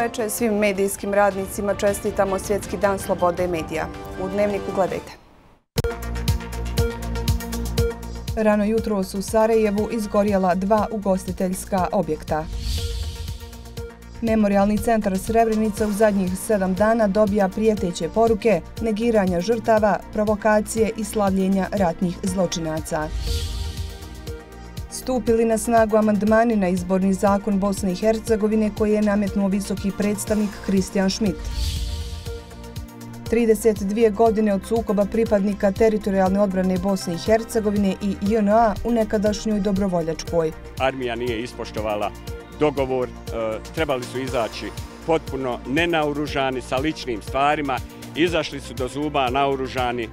veče svim medijskim radnicima čestitamo Svjetski dan slobode medija. U dnevniku gledajte. Rano jutro su u Sarajevu izgorjela dva ugostiteljska objekta. Memorialni centar Srebrenica u zadnjih sedam dana dobija prijeteće poruke, negiranja žrtava, provokacije i slavljenja ratnih zločinaca. Stupili na snagu amandmani na izborni zakon Bosne i Hercegovine koji je nametnuo visoki predstavnik Kristijan Schmidt. 32 godine od sukoba pripadnika teritorijalne odbrane Bosne i Hercegovine i JNA u nekadašnjoj dobrovoljačkoj. Armija nije ispoštovala dogovor, e, trebali su izaći potpuno nenauružani sa ličnim stvarima, izašli su do zuba nauružani.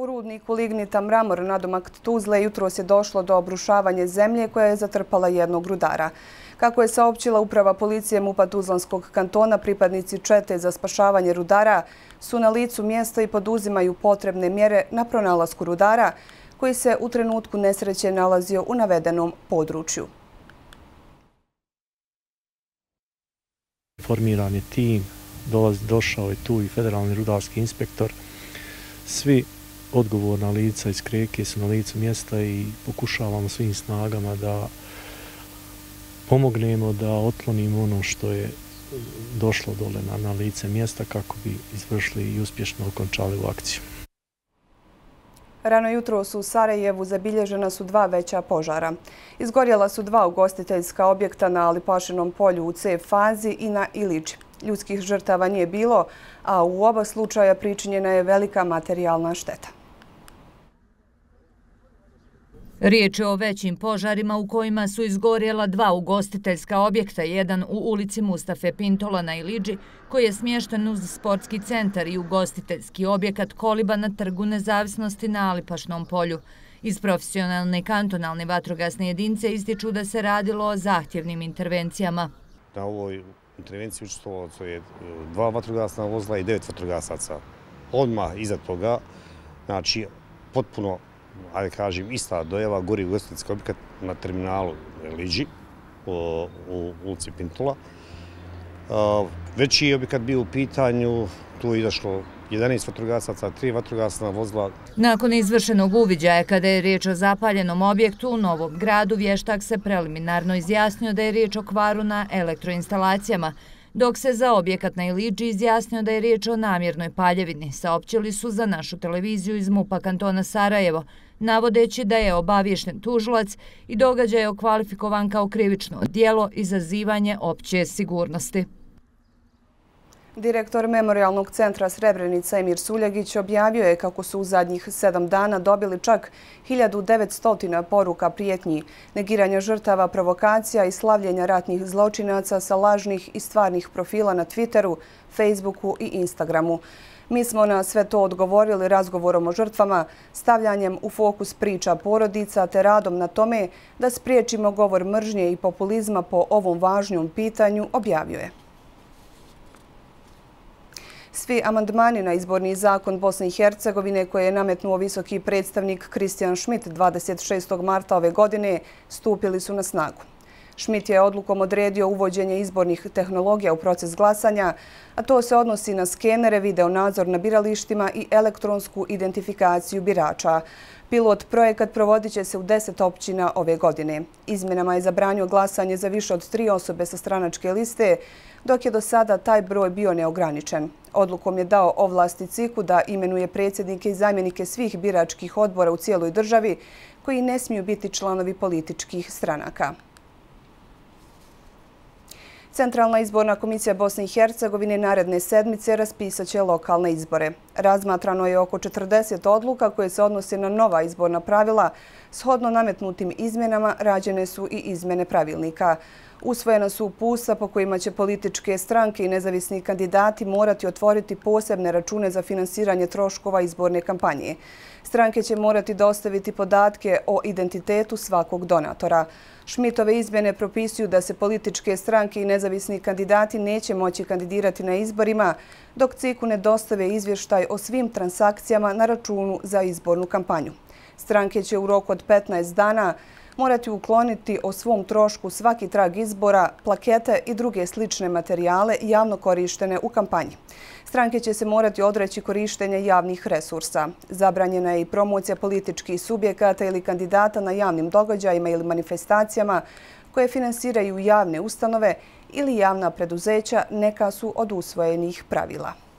U rudniku Lignita Mramor na domak Tuzle jutro se došlo do obrušavanja zemlje koja je zatrpala jednog rudara. Kako je saopćila uprava policije MUPA Tuzlanskog kantona, pripadnici čete za spašavanje rudara su na licu mjesta i poduzimaju potrebne mjere na pronalasku rudara, koji se u trenutku nesreće nalazio u navedenom području. Formiran je tim, došao je tu i federalni rudarski inspektor. Svi odgovorna lica iz Kreke su na licu mjesta i pokušavamo svim snagama da pomognemo da otlonimo ono što je došlo dole na, na lice mjesta kako bi izvršili i uspješno okončali u akciju. Rano jutro su u Sarajevu zabilježena su dva veća požara. Izgorjela su dva ugostiteljska objekta na Alipašinom polju u C fazi i na Ilić. Ljudskih žrtava nije bilo, a u oba slučaja pričinjena je velika materijalna šteta. Riječ je o većim požarima u kojima su izgorjela dva ugostiteljska objekta, jedan u ulici Mustafe Pintola na Iliđi, koji je smješten uz sportski centar i ugostiteljski objekat Koliba na trgu nezavisnosti na Alipašnom polju. Iz profesionalne kantonalne vatrogasne jedince ističu da se radilo o zahtjevnim intervencijama. Na ovoj intervenciji učestvovalo je e, dva vatrogasna vozila i devet vatrogasaca. Odmah iza toga, znači, potpuno ajde kažem, ista dojava gori ugostiteljski objekat na terminalu Liđi u, u ulici Pintula. Veći objekat bio u pitanju, tu je izašlo 11 vatrogasaca, 3 vatrogasna vozila. Nakon izvršenog uviđaja kada je riječ o zapaljenom objektu u Novom gradu, vještak se preliminarno izjasnio da je riječ o kvaru na elektroinstalacijama, dok se za objekat na Iliđi izjasnio da je riječ o namjernoj paljevini. Saopćili su za našu televiziju iz MUPA kantona Sarajevo, navodeći da je obavješten tužilac i događaj je okvalifikovan kao krivično dijelo i zazivanje opće sigurnosti. Direktor Memorialnog centra Srebrenica Emir Suljagić objavio je kako su u zadnjih sedam dana dobili čak 1900 poruka prijetnji, negiranja žrtava, provokacija i slavljenja ratnih zločinaca sa lažnih i stvarnih profila na Twitteru, Facebooku i Instagramu. Mi smo na sve to odgovorili razgovorom o žrtvama, stavljanjem u fokus priča porodica te radom na tome da spriječimo govor mržnje i populizma po ovom važnjom pitanju, objavio je. Svi amandmani na izborni zakon Bosne i Hercegovine koje je nametnuo visoki predstavnik Kristijan Schmidt 26. marta ove godine stupili su na snagu. Schmidt je odlukom odredio uvođenje izbornih tehnologija u proces glasanja, a to se odnosi na skenere, videonadzor na biralištima i elektronsku identifikaciju birača. Pilot projekat provodit će se u deset općina ove godine. Izmenama je zabranio glasanje za više od tri osobe sa stranačke liste, dok je do sada taj broj bio neograničen. Odlukom je dao ovlasti CIKU da imenuje predsjednike i zamjenike svih biračkih odbora u cijeloj državi koji ne smiju biti članovi političkih stranaka. Centralna izborna komisija Bosne i Hercegovine naredne sedmice raspisat će lokalne izbore. Razmatrano je oko 40 odluka koje se odnose na nova izborna pravila. Shodno nametnutim izmjenama rađene su i izmjene pravilnika. Usvojena su upusa po kojima će političke stranke i nezavisni kandidati morati otvoriti posebne račune za finansiranje troškova izborne kampanje. Stranke će morati dostaviti podatke o identitetu svakog donatora. Šmitove izmjene propisuju da se političke stranke i nezavisni kandidati neće moći kandidirati na izborima, dok CIKU ne dostave izvještaj o svim transakcijama na računu za izbornu kampanju. Stranke će u roku od 15 dana morati ukloniti o svom trošku svaki trag izbora, plakete i druge slične materijale javno korištene u kampanji. Stranke će se morati odreći korištenje javnih resursa. Zabranjena je i promocija političkih subjekata ili kandidata na javnim događajima ili manifestacijama koje finansiraju javne ustanove ili javna preduzeća neka su od usvojenih pravila.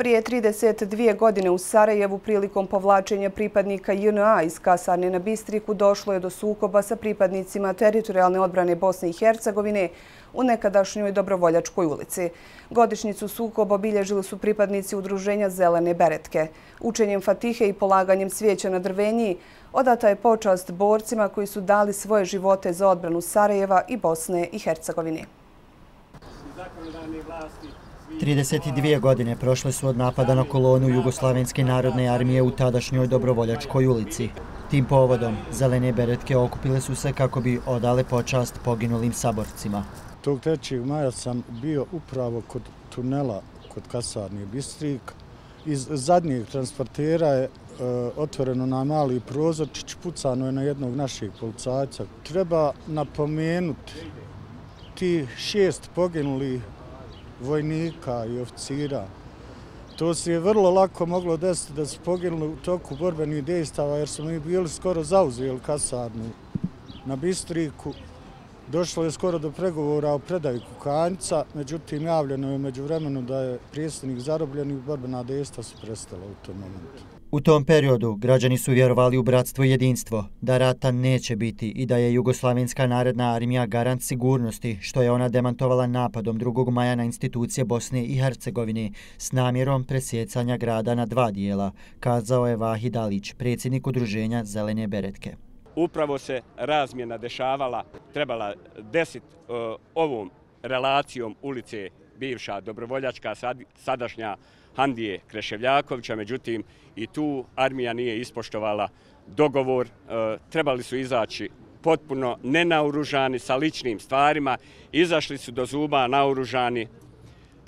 Prije 32 godine u Sarajevu prilikom povlačenja pripadnika JNA iz kasarne na Bistriku došlo je do sukoba sa pripadnicima teritorijalne odbrane Bosne i Hercegovine u nekadašnjoj Dobrovoljačkoj ulici. Godišnicu sukoba obilježili su pripadnici udruženja Zelene Beretke. Učenjem Fatihe i polaganjem svijeća na drvenji odata je počast borcima koji su dali svoje živote za odbranu Sarajeva i Bosne i Hercegovine. 32 godine prošle su od napada na kolonu Jugoslavenske narodne armije u tadašnjoj Dobrovoljačkoj ulici. Tim povodom, zelene beretke okupile su se kako bi odale počast poginulim saborcima. Tog 3. maja sam bio upravo kod tunela kod kasarni Bistrik. Iz zadnjeg transportera je e, otvoreno na mali prozorčić, pucano je na jednog naših policajca. Treba napomenuti ti šest poginuli vojnika i oficira. To se je vrlo lako moglo desiti da su poginuli u toku borbenih dejstava jer smo mi bili skoro zauzeli kasarnu na Bistriku. Došlo je skoro do pregovora o predaju Kukanjca, međutim javljeno je među vremenu da je prijesednik zarobljenih borbena dejstva su prestala u tom momentu. U tom periodu građani su vjerovali u bratstvo i jedinstvo, da rata neće biti i da je Jugoslavenska narodna armija garant sigurnosti, što je ona demantovala napadom 2. maja na institucije Bosne i Hercegovine s namjerom presjecanja grada na dva dijela, kazao je Vahid Alić, predsjednik udruženja Zelene Beretke. Upravo se razmjena dešavala, trebala desit uh, ovom relacijom ulice bivša dobrovoljačka, sadašnja Handije Kreševljakovića, međutim i tu armija nije ispoštovala dogovor. E, trebali su izaći potpuno nenauružani sa ličnim stvarima. Izašli su do zuba naoružani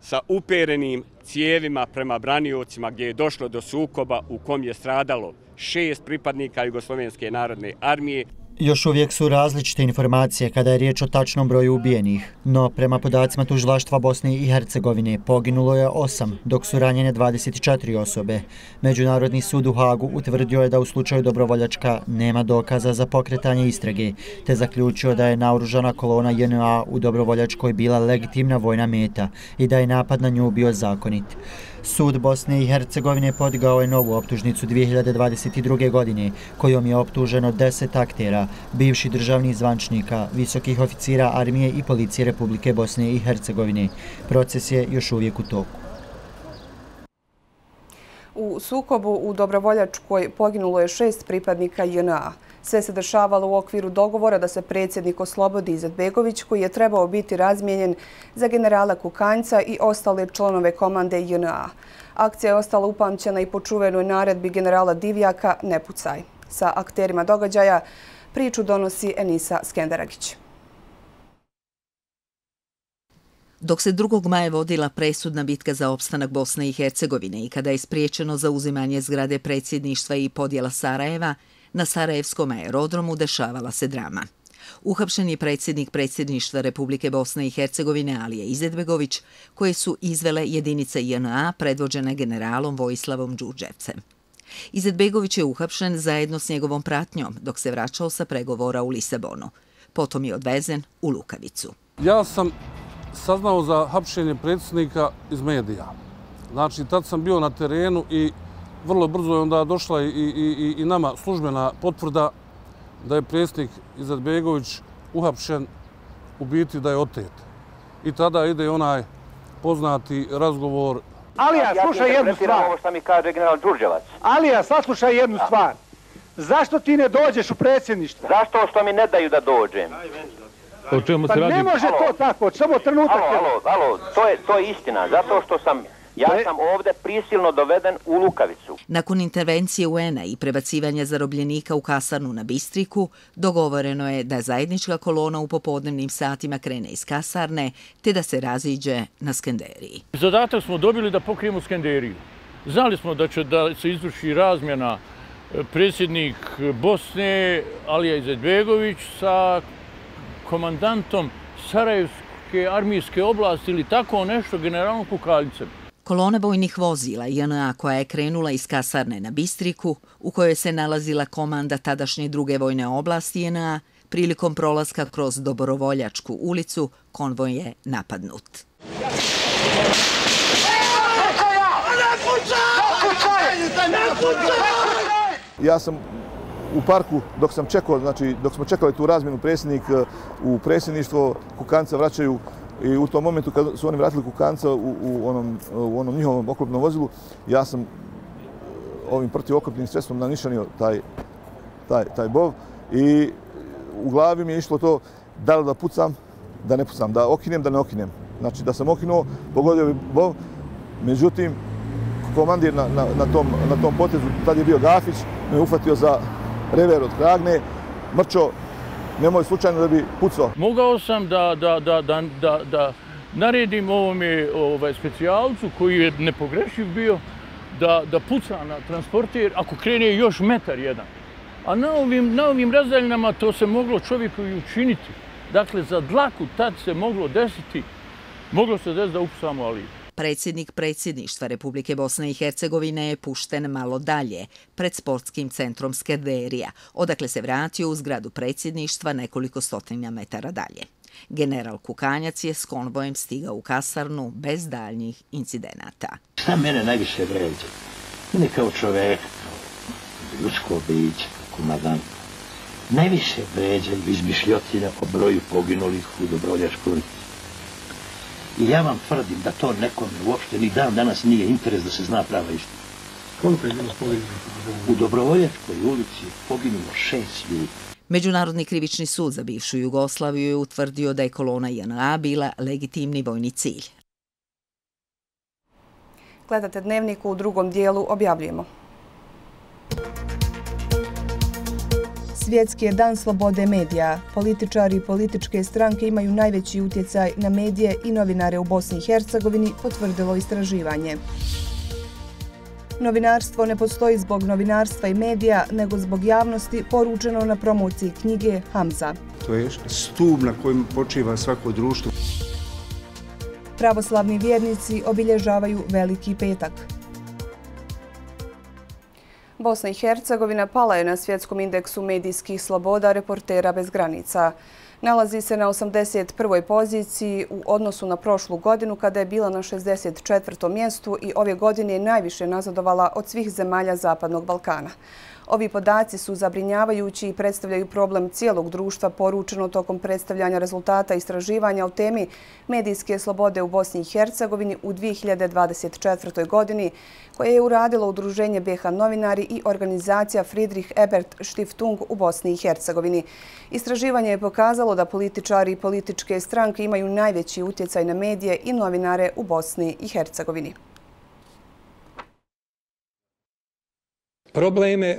sa uperenim cijevima prema braniocima gdje je došlo do sukoba u kom je stradalo šest pripadnika Jugoslovenske narodne armije. Još uvijek su različite informacije kada je riječ o tačnom broju ubijenih, no prema podacima tužilaštva Bosne i Hercegovine poginulo je 8, dok su ranjene 24 osobe. Međunarodni sud u Hagu utvrdio je da u slučaju dobrovoljačka nema dokaza za pokretanje istrage, te zaključio da je naoružana kolona JNA u dobrovoljačkoj bila legitimna vojna meta i da je napad na nju bio zakonit. Sud Bosne i Hercegovine podigao je novu optužnicu 2022. godine, kojom je optuženo 10 aktera, bivši državnih zvančnika, visokih oficira armije i policije Republike Bosne i Hercegovine. Proces je još uvijek u toku. U sukobu u Dobrovoljačkoj poginulo je šest pripadnika JNA. Sve se dešavalo u okviru dogovora da se predsjednik oslobodi Izetbegović, koji je trebao biti razmijenjen za generala Kukanjca i ostale članove komande JNA. Akcija je ostala upamćena i po čuvenoj naredbi generala Divjaka Nepucaj. Sa akterima događaja priču donosi Enisa Skenderagić. Dok se 2. maja vodila presudna bitka za opstanak Bosne i Hercegovine i kada je spriječeno zauzimanje zgrade predsjedništva i podjela Sarajeva, na Sarajevskom aerodromu dešavala se drama. Uhapšen je predsjednik predsjedništva Republike Bosne i Hercegovine Alije Izetbegović, koje su izvele jedinice JNA predvođene generalom Vojislavom Đuđevcem. Izetbegović je uhapšen zajedno s njegovom pratnjom dok se vraćao sa pregovora u Lisabonu. Potom je odvezen u Lukavicu. Ja sam saznao za hapšenje predsjednika iz medija. Znači, tad sam bio na terenu i vrlo brzo je onda došla i, i, i, i nama službena potvrda da je predsjednik Izad Begović uhapšen u biti da je otet. I tada ide onaj poznati razgovor. Alija, slušaj jednu stvar. Ovo što mi kaže general Đurđevac. Alija, saslušaj jednu stvar. Zašto ti ne dođeš u predsjedništvo? Zašto što mi ne daju da dođem? O čemu se pa radi? ne može to tako, samo trenutak. Alo, alo, alo, to je, to je istina, zato što sam Ja sam ovdje prisilno doveden u Lukavicu. Nakon intervencije UN-a i prebacivanja zarobljenika u kasarnu na Bistriku, dogovoreno je da zajednička kolona u popodnevnim satima krene iz kasarne, te da se raziđe na Skenderiji. Zadatak smo dobili da pokrijemo Skenderiju. Znali smo da će da se izvrši razmjena predsjednik Bosne Alija Izetbegović sa komandantom Sarajevske armijske oblasti ili tako nešto, generalnom Kukaljicem. Kolona vojnih vozila JNA koja je krenula iz kasarne na Bistriku, u kojoj se nalazila komanda tadašnje druge vojne oblasti JNA, prilikom prolaska kroz Dobrovoljačku ulicu, konvoj je napadnut. Ja sam u parku, dok sam čekao, znači dok smo čekali tu razmjenu predsjednik e, u predsjedništvo, kukanca vraćaju i u tom momentu kad su oni vratili kukanca u, u, onom, u onom njihovom oklopnom vozilu, ja sam e, ovim protivoklopnim sredstvom nanišanio taj, taj, taj bov i u glavi mi je išlo to da li da pucam, da ne pucam, da okinem, da ne okinem. Znači da sam okinuo, pogodio bi bov, međutim, komandir na, na, na, tom, na tom potezu, tad je bio Gafić, me ufatio za rever od kragne, mrčo, nemoj slučajno da bi pucao. Mogao sam da, da, da, da, da, da naredim ovome ovaj, specijalcu koji je nepogrešiv bio, da, da puca na transporter ako krene još metar jedan. A na ovim, na ovim razdaljinama to se moglo čovjeku i učiniti. Dakle, za dlaku tad se moglo desiti, moglo se desiti da upusamo Aliju. Predsjednik predsjedništva Republike Bosne i Hercegovine je pušten malo dalje, pred sportskim centrom Skerderija, odakle se vratio u zgradu predsjedništva nekoliko stotinja metara dalje. General Kukanjac je s konvojem stigao u kasarnu bez daljnjih incidenata. Šta mene najviše vređa? Mene kao čovek, ljudsko biće, komandant, najviše vređaju izmišljotina o broju poginulih u Dobrovljačkoj I ja vam tvrdim da to nekom uopšte ni dan danas nije interes da se zna prava istina. Koliko je bilo poginulo? U Dobrovoljačkoj ulici je poginulo šest ljudi. Međunarodni krivični sud za bivšu Jugoslaviju je utvrdio da je kolona JNA bila legitimni vojni cilj. Gledate dnevniku u drugom dijelu, objavljujemo. Svjetski je dan slobode medija. Političari i političke stranke imaju najveći utjecaj na medije i novinare u Bosni i Hercegovini, potvrdilo istraživanje. Novinarstvo ne postoji zbog novinarstva i medija, nego zbog javnosti poručeno na promociji knjige Hamza. To je stup na kojem počiva svako društvo. Pravoslavni vjernici obilježavaju Veliki petak. Bosna i Hercegovina pala je na svjetskom indeksu medijskih sloboda reportera bez granica. Nalazi se na 81. poziciji u odnosu na prošlu godinu kada je bila na 64. mjestu i ove godine je najviše nazadovala od svih zemalja Zapadnog Balkana. Ovi podaci su zabrinjavajući i predstavljaju problem cijelog društva poručeno tokom predstavljanja rezultata istraživanja o temi medijske slobode u Bosni i Hercegovini u 2024. godini koje je uradilo Udruženje BH novinari i organizacija Friedrich Ebert Stiftung u Bosni i Hercegovini. Istraživanje je pokazalo da političari i političke stranke imaju najveći utjecaj na medije i novinare u Bosni i Hercegovini. Probleme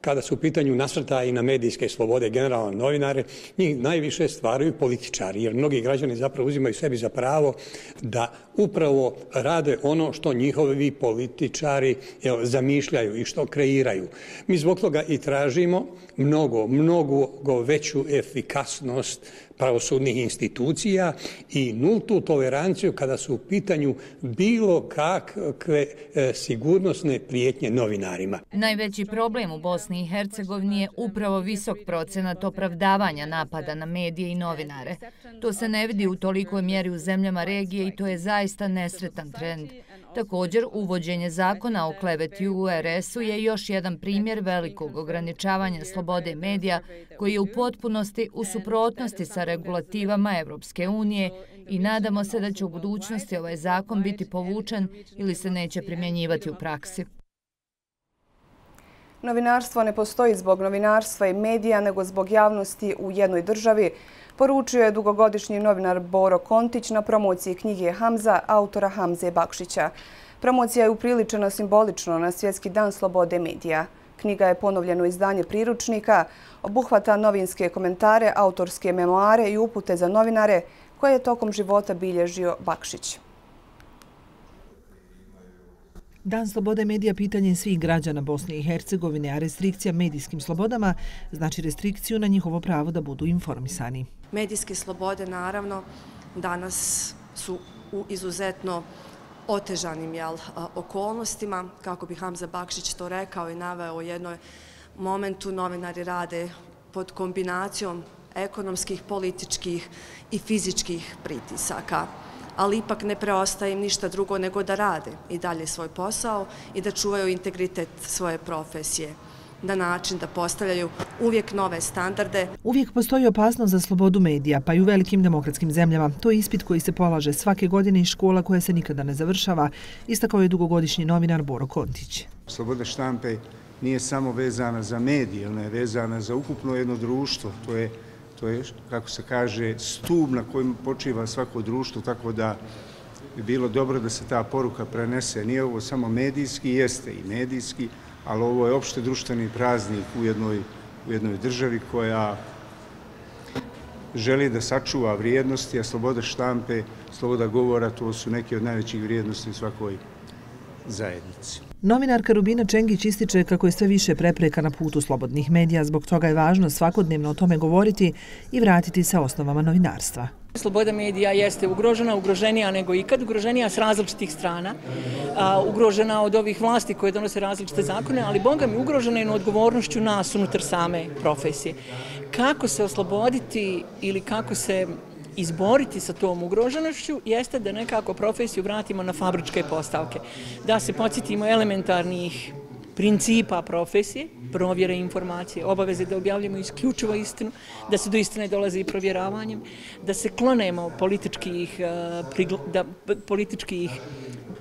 kada su u pitanju nasrta i na medijske slobode generalno novinare, njih najviše stvaraju političari, jer mnogi građani zapravo uzimaju sebi za pravo da upravo rade ono što njihovi političari zamišljaju i što kreiraju. Mi zbog toga i tražimo mnogo, mnogo veću efikasnost pravosudnih institucija i nultu toleranciju kada su u pitanju bilo kakve e, sigurnosne prijetnje novinarima. Najveći problem u Bosni i Hercegovini je upravo visok procenat opravdavanja napada na medije i novinare. To se ne vidi u tolikoj mjeri u zemljama regije i to je zaista nesretan trend. Također, uvođenje zakona o kleveti u RS-u je još jedan primjer velikog ograničavanja slobode medija koji je u potpunosti u suprotnosti sa regulativama Evropske unije i nadamo se da će u budućnosti ovaj zakon biti povučen ili se neće primjenjivati u praksi. Novinarstvo ne postoji zbog novinarstva i medija, nego zbog javnosti u jednoj državi, poručio je dugogodišnji novinar Boro Kontić na promociji knjige Hamza, autora Hamze Bakšića. Promocija je upriličena simbolično na Svjetski dan slobode medija. Knjiga je ponovljeno izdanje priručnika, obuhvata novinske komentare, autorske memoare i upute za novinare koje je tokom života bilježio Bakšić. Dan slobode medija pitanje svih građana Bosne i Hercegovine, a restrikcija medijskim slobodama znači restrikciju na njihovo pravo da budu informisani. Medijske slobode, naravno, danas su u izuzetno otežanim jel, okolnostima. Kako bi Hamza Bakšić to rekao i naveo u jednoj momentu, novinari rade pod kombinacijom ekonomskih, političkih i fizičkih pritisaka ali ipak ne preostaje im ništa drugo nego da rade i dalje svoj posao i da čuvaju integritet svoje profesije na način da postavljaju uvijek nove standarde. Uvijek postoji opasnost za slobodu medija, pa i u velikim demokratskim zemljama. To je ispit koji se polaže svake godine iz škola koja se nikada ne završava, istakao je dugogodišnji novinar Boro Kontić. Sloboda štampe nije samo vezana za medije, ona je vezana za ukupno jedno društvo. To je to je, kako se kaže, stub na kojem počiva svako društvo, tako da bi bilo dobro da se ta poruka prenese. Nije ovo samo medijski, jeste i medijski, ali ovo je opšte društveni praznik u jednoj, u jednoj državi koja želi da sačuva vrijednosti, a sloboda štampe, sloboda govora, to su neke od najvećih vrijednosti u svakoj zajednici. Novinarka Rubina Čengić ističe kako je sve više prepreka na putu slobodnih medija, zbog toga je važno svakodnevno o tome govoriti i vratiti se osnovama novinarstva. Sloboda medija jeste ugrožena, ugroženija nego ikad, ugroženija s različitih strana, ugrožena od ovih vlasti koje donose različite zakone, ali Boga mi ugrožena je odgovornošću nas unutar same profesije. Kako se osloboditi ili kako se izboriti sa tom ugroženošću jeste da nekako profesiju vratimo na fabričke postavke. Da se podsjetimo elementarnih principa profesije, provjere informacije, obaveze da objavljamo isključivo istinu, da se do istine dolazi i provjeravanjem, da se klonemo političkih, eh, da, političkih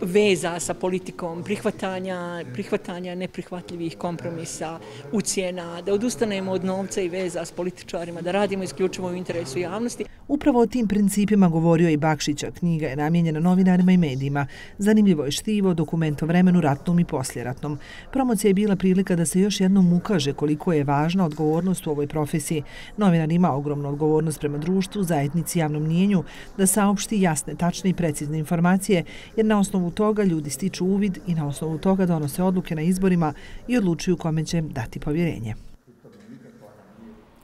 veza sa politikom, prihvatanja, prihvatanja neprihvatljivih kompromisa, ucijena, da odustanemo od novca i veza s političarima, da radimo isključivo u interesu javnosti. Upravo o tim principima govorio i Bakšića. Knjiga je namjenjena novinarima i medijima. Zanimljivo je štivo, dokument o vremenu ratnom i posljeratnom. Promocija je bila prilika da se još jednom ukaže koliko je važna odgovornost u ovoj profesiji. Novinar ima ogromnu odgovornost prema društvu, zajednici, javnom mnijenju, da saopšti jasne, tačne i precizne informacije, jer na osnovu toga ljudi stiču uvid i na osnovu toga donose odluke na izborima i odlučuju kome će dati povjerenje.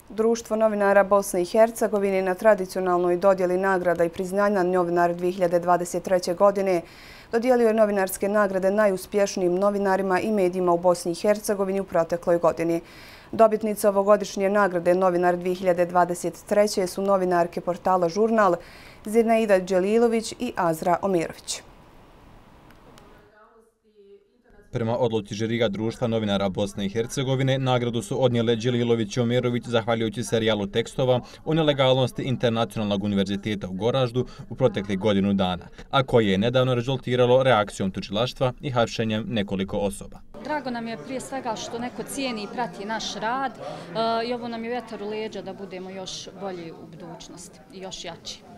Društvo novinara Bosne i Hercegovine na tradicionalnoj dodjeli nagrada i priznanja novinar 2023. godine dodijelio je novinarske nagrade najuspješnijim novinarima i medijima u Bosni i Hercegovini u protekloj godini. Dobitnice ovogodišnje nagrade novinar 2023. su novinarke portala Žurnal Zirnaida Đelilović i Azra Omirović. Prema odluci žiriga društva novinara Bosne i Hercegovine, nagradu su odnijele Đelilović i Omerović zahvaljujući serijalu tekstova o nelegalnosti Internacionalnog univerziteta u Goraždu u protekli godinu dana, a koje je nedavno rezultiralo reakcijom tučilaštva i hapšenjem nekoliko osoba. Drago nam je prije svega što neko cijeni i prati naš rad e, i ovo nam je vjetar u leđa da budemo još bolji u budućnosti i još jači.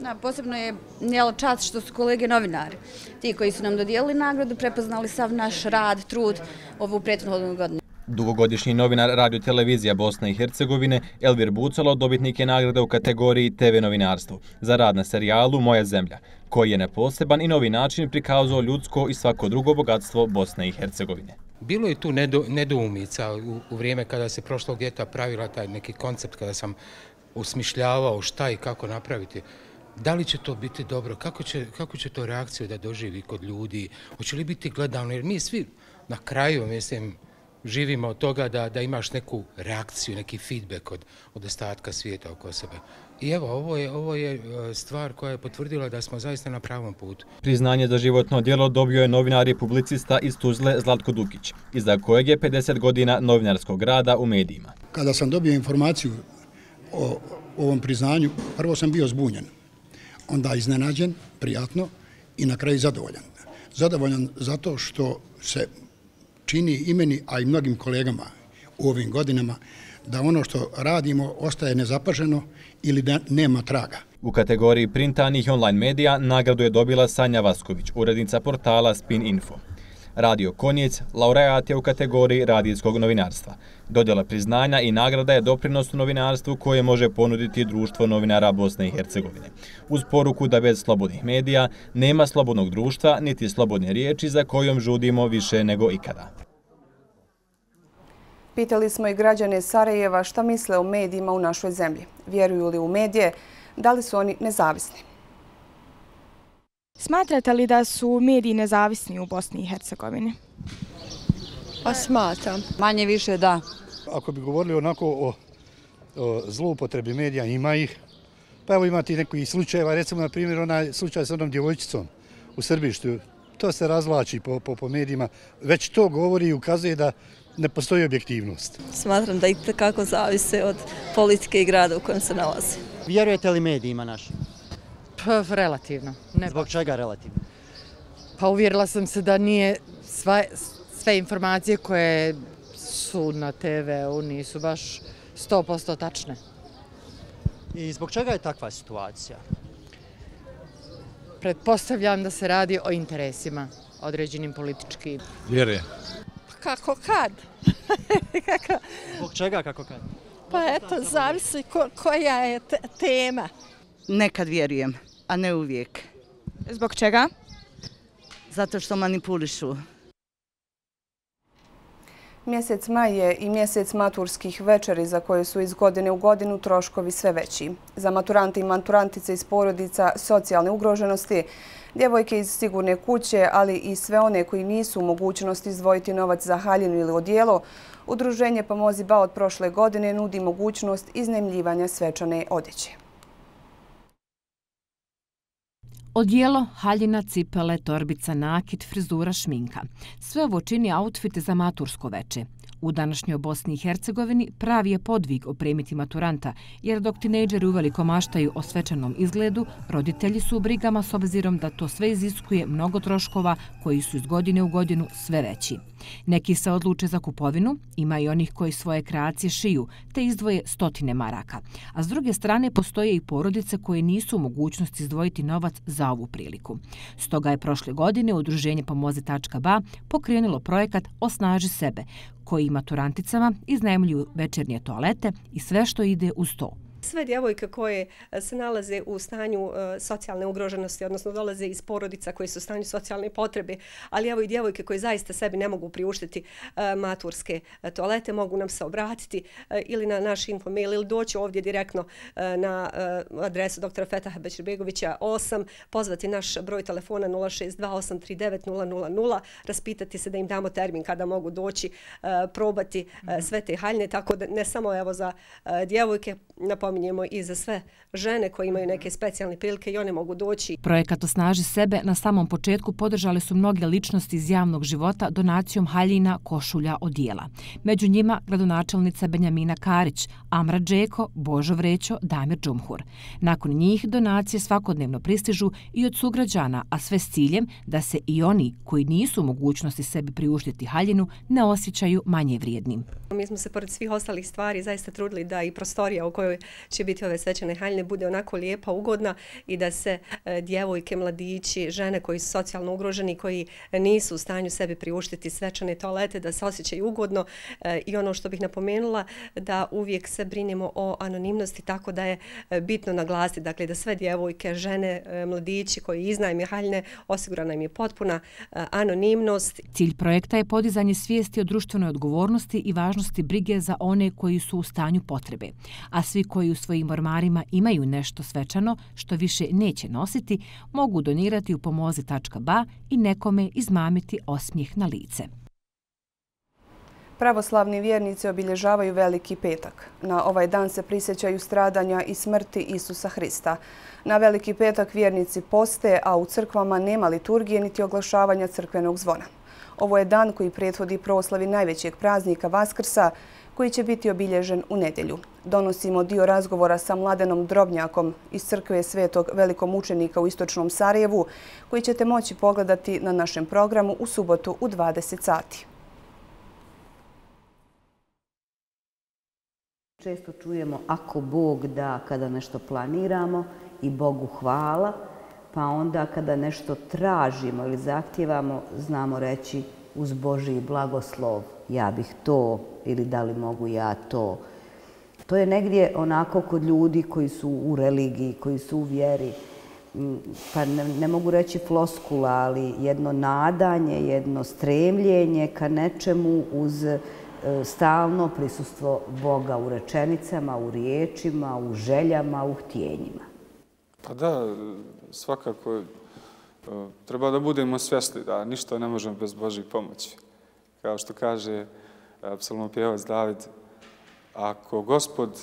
Da, posebno je njelo čast što su kolege novinari. Ti koji su nam dodijelili nagradu, prepoznali sav naš rad, trud ovu prethodnu godinu. Dugogodišnji novinar radio televizija Bosne i Hercegovine Elvir Bucalo dobitnik je nagrade u kategoriji TV novinarstvo za rad na serijalu Moja zemlja, koji je na poseban i novi način prikazao ljudsko i svako drugo bogatstvo Bosne i Hercegovine. Bilo je tu nedoumica u, u vrijeme kada se prošlog ljeta pravila taj neki koncept kada sam usmišljavao šta i kako napraviti da li će to biti dobro, kako će, kako će to reakciju da doživi kod ljudi, hoće li biti gledano, jer mi svi na kraju, mislim, živimo od toga da, da imaš neku reakciju, neki feedback od, od ostatka svijeta oko sebe. I evo, ovo je, ovo je e, stvar koja je potvrdila da smo zaista na pravom putu. Priznanje za životno djelo dobio je novinar i publicista iz Tuzle Zlatko Dukić, iza kojeg je 50 godina novinarskog rada u medijima. Kada sam dobio informaciju o ovom priznanju, prvo sam bio zbunjen onda iznenađen, prijatno i na kraju zadovoljan. Zadovoljan zato što se čini imeni, a i mnogim kolegama u ovim godinama, da ono što radimo ostaje nezapaženo ili da nema traga. U kategoriji printanih online medija nagradu je dobila Sanja Vasković, urednica portala Spin Info. Radio Konjic laureat je u kategoriji radijskog novinarstva. Dodjela priznanja i nagrada je doprinos u novinarstvu koje može ponuditi društvo novinara Bosne i Hercegovine. Uz poruku da bez slobodnih medija nema slobodnog društva niti slobodne riječi za kojom žudimo više nego ikada. Pitali smo i građane Sarajeva šta misle o medijima u našoj zemlji. Vjeruju li u medije? Da li su oni nezavisni? Smatrate li da su mediji nezavisni u Bosni i Hercegovini? Pa smatram. Manje više da. Ako bi govorili onako o, o zloupotrebi medija, ima ih. Pa evo imati neki slučajeva, recimo na primjer onaj slučaj sa onom djevojčicom u Srbištu. To se razvlači po, po, po medijima. Već to govori i ukazuje da ne postoji objektivnost. Smatram da i kako zavise od politike i grada u kojem se nalazi. Vjerujete li medijima našim? Pa, relativno. Ne Zbog čega relativno? Pa uvjerila sam se da nije sve, sve informacije koje su na TV-u nisu baš 100% tačne. I zbog čega je takva situacija? Pretpostavljam da se radi o interesima određenim političkim. Vjeruje. Kako kad? Zbog čega kako kad? Pa eto, zavisi koja je tema. Nekad vjerujem, a ne uvijek. Zbog čega? Zato što manipulišu. Mjesec maj je i mjesec maturskih večeri za koje su iz godine u godinu troškovi sve veći. Za maturante i maturantice iz porodica socijalne ugroženosti, djevojke iz sigurne kuće, ali i sve one koji nisu u mogućnosti izdvojiti novac za haljinu ili odijelo, Udruženje Pomozi Ba od prošle godine nudi mogućnost iznemljivanja svečane odjeće. Odijelo, haljina, cipele, torbica, nakit, frizura, šminka. Sve ovo čini outfit za matursko veče. U današnjoj Bosni i Hercegovini pravi je podvig opremiti maturanta, jer dok tinejdžeri uveliko maštaju o svečanom izgledu, roditelji su u brigama s obzirom da to sve iziskuje mnogo troškova koji su iz godine u godinu sve veći. Neki se odluče za kupovinu, ima i onih koji svoje kreacije šiju, te izdvoje stotine maraka. A s druge strane postoje i porodice koje nisu u mogućnosti izdvojiti novac za ovu priliku. Stoga je prošle godine Udruženje Pomozi.ba pokrenilo projekat Osnaži sebe, koji maturanticama iznajemljuju večernje toalete i sve što ide uz to sve djevojke koje e, se nalaze u stanju e, socijalne ugroženosti, odnosno dolaze iz porodica koji su u stanju socijalne potrebe, ali evo i djevojke koje zaista sebi ne mogu priuštiti e, maturske toalete, mogu nam se obratiti ili na naš infomail ili doći ovdje direktno na adresu dr. Fetaha Bećirbegovića 8, pozvati naš broj telefona 062-839-000, raspitati se da im damo termin kada mogu doći, probati sve te haljne, tako da ne samo evo za djevojke, napominjemo i za sve žene koje imaju neke specijalne prilike i one mogu doći. Projekat Osnaži sebe na samom početku podržale su mnoge ličnosti iz javnog života donacijom haljina, košulja, odijela. Među njima gradonačelnica Benjamina Karić, Amra Džeko, Božo Vrećo, Damir Džumhur. Nakon njih donacije svakodnevno pristižu i od sugrađana, a sve s ciljem da se i oni koji nisu u mogućnosti sebi priuštiti haljinu ne osjećaju manje vrijednim. Mi smo se pored svih ostalih stvari zaista trudili da i prostorija u kojoj će biti ove svečane haljine bude onako lijepa, ugodna i da se e, djevojke, mladići, žene koji su socijalno ugroženi, koji nisu u stanju sebi priuštiti svečane toalete, da se osjećaju ugodno e, i ono što bih napomenula, da uvijek se brinimo o anonimnosti, tako da je e, bitno naglasiti, dakle, da sve djevojke, žene, e, mladići koji iznajme haljne, osigurana im je potpuna e, anonimnost. Cilj projekta je podizanje svijesti o društvenoj odgovornosti i važnosti brige za one koji su u stanju potrebe, a svi koji u svojim ormarima imaju nešto svečano što više neće nositi, mogu donirati u pomozi.ba i nekome izmamiti osmijeh na lice. Pravoslavni vjernici obilježavaju Veliki petak. Na ovaj dan se prisjećaju stradanja i smrti Isusa Hrista. Na Veliki petak vjernici poste, a u crkvama nema liturgije niti oglašavanja crkvenog zvona. Ovo je dan koji prethodi proslavi najvećeg praznika Vaskrsa, koji će biti obilježen u nedelju. Donosimo dio razgovora sa Mladenom Drobnjakom iz crkve Svetog velikom učenika u Istočnom Sarajevu, koji ćete moći pogledati na našem programu u subotu u 20 sati. Često čujemo ako Bog da kada nešto planiramo i Bogu hvala, pa onda kada nešto tražimo ili zahtjevamo, znamo reći uz Boži blagoslov ja bih to ili da li mogu ja to. To je negdje onako kod ljudi koji su u religiji, koji su u vjeri, mm, pa ne, ne mogu reći floskula, ali jedno nadanje, jedno stremljenje ka nečemu uz e, stalno prisustvo Boga u rečenicama, u riječima, u željama, u htjenjima. Pa da, svakako e, treba da budemo svjesni da ništa ne možemo bez Božih pomoći. Kao što kaže e, psalmopjevac David, ako gospod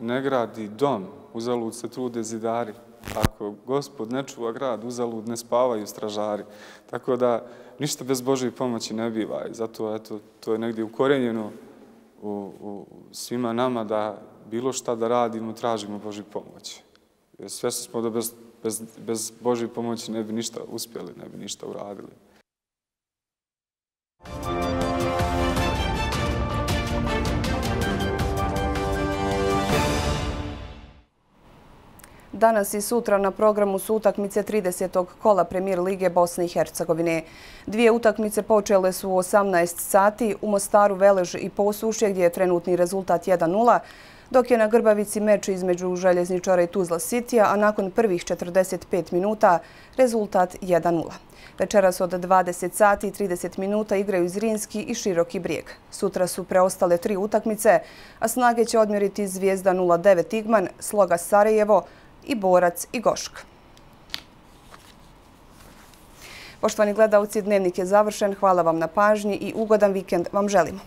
ne gradi dom, uzalud se trude zidari, ako gospod ne čuva grad, uzalud ne spavaju stražari. Tako da ništa bez Božje pomoći ne biva i zato eto, to je negdje ukorenjeno u, u svima nama da bilo šta da radimo, tražimo Božju pomoć. Sve smo da bez, bez, bez Božje pomoći ne bi ništa uspjeli, ne bi ništa uradili. Danas i sutra na programu su utakmice 30. kola premijer Lige Bosne i Hercegovine. Dvije utakmice počele su u 18 sati u Mostaru, Velež i Posušje gdje je trenutni rezultat 1-0, dok je na Grbavici meč između Željezničara i Tuzla Sitija, a nakon prvih 45 minuta rezultat 1-0. Večeras od 20 sati i 30 minuta igraju Zrinski i Široki brijeg. Sutra su preostale tri utakmice, a snage će odmjeriti Zvijezda 09 Igman, Sloga Sarajevo, i Borac i Gošk. Poštovani gledalci, dnevnik je završen. Hvala vam na pažnji i ugodan vikend vam želimo.